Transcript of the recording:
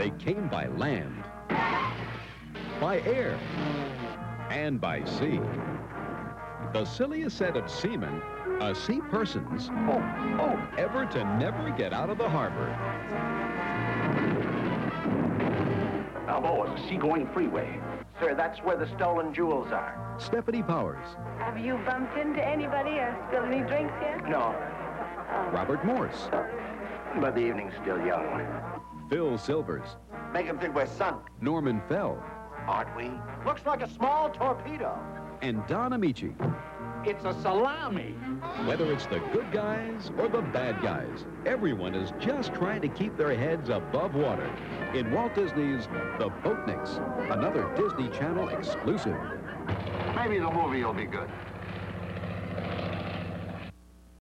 They came by land, by air, and by sea. The silliest set of seamen, a sea persons, oh, oh, ever to never get out of the harbor. Balboa is a seagoing freeway. Sir, that's where the stolen jewels are. Stefanie Powers, Have you bumped into anybody or spilled any drinks yet? No, Robert Morse, but the evening's still young. Phil Silvers, Make him think we're sunk, Norman Fell, aren't we? Looks like a small torpedo. and Don Ameche. It's a salami. Whether it's the good guys or the bad guys, everyone is just trying to keep their heads above water. In Walt Disney's The Boatniks, another Disney Channel exclusive. Maybe the movie will be good.